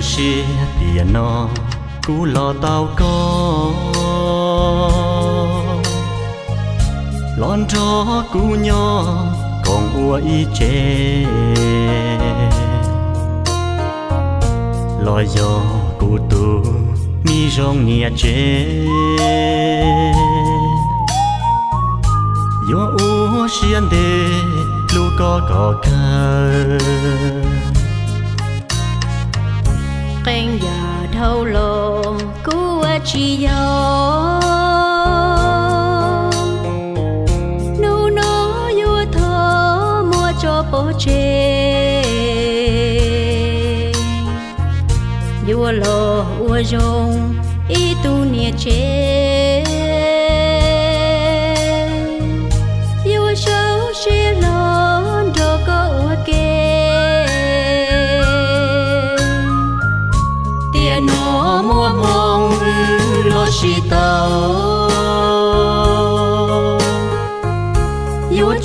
dòng xe tiền nó cú lo tao có lon cho cú nhỏ còn ua y chê lo yo cú tu mi rong nia chê yo u xiên đê lu có có cơ quen giờ thâu lô cú chi yo nu nó yo thơ mua cho bố chê. Yo lô ua rong y tu nia chê.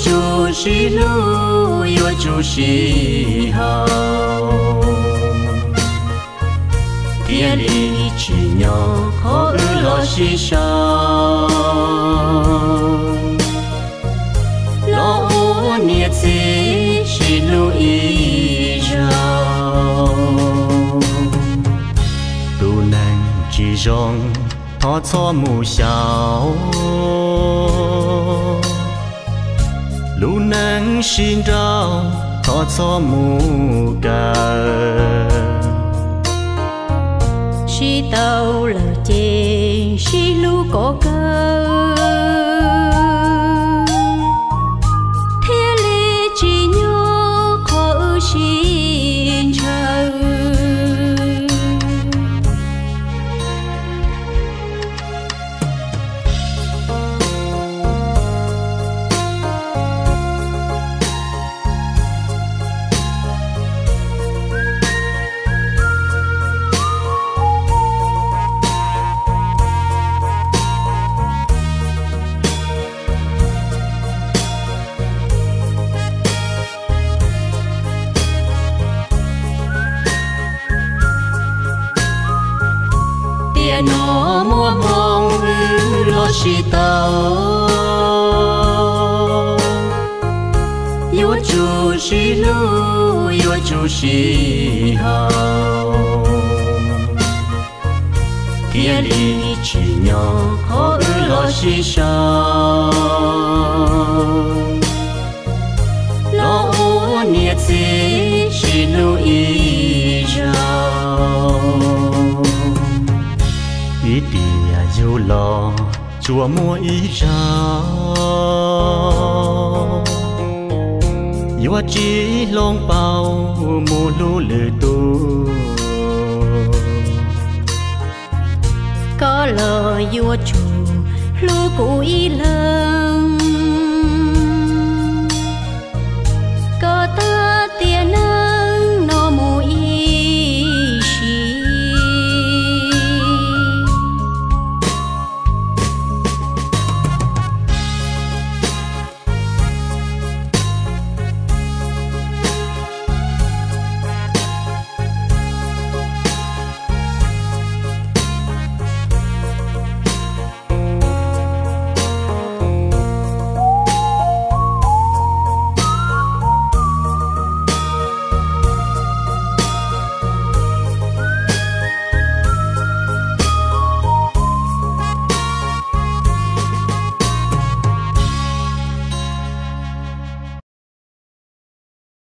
Chú sĩ lu yo chú sĩ hao tiền đi chỉ nhỏ khó ư lo sĩ sao lo ô nhiệt gì sĩ lu y rao tu nàng chỉ rong, thọ cho mù sao lu nàng xin rau, thọ cho mù cà. Xí tàu là chê xí lu có cơ ư tao yo chu shi lu yo chu shi hao kia li chỉ nhỏ khó ư lo shi sao lo u nhiệt gì shi lu y rao ý địa yêu lo chùa mua ý ra. Yêu chỉ long bao mù lu lử tu. Có lời yêu chùa Lu cụ ý lời